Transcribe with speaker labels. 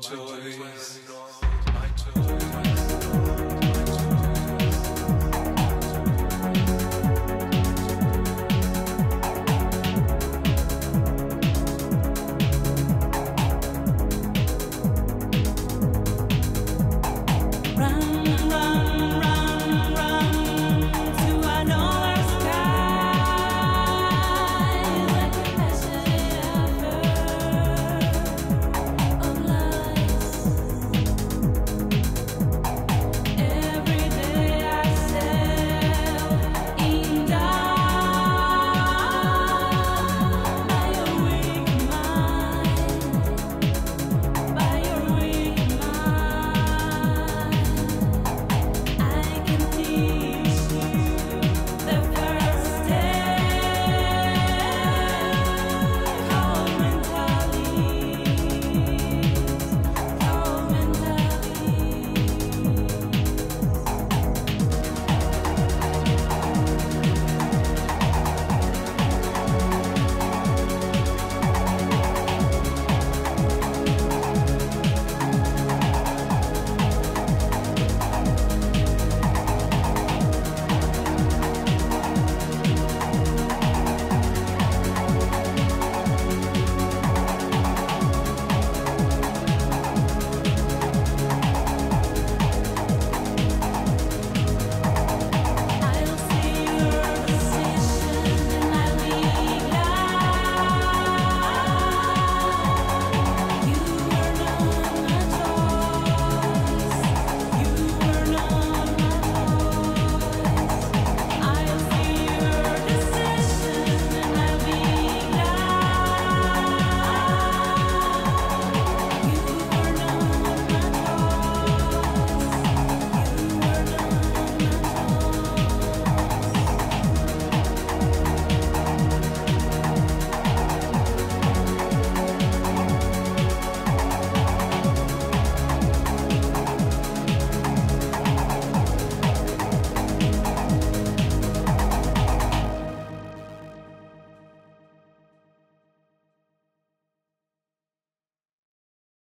Speaker 1: joy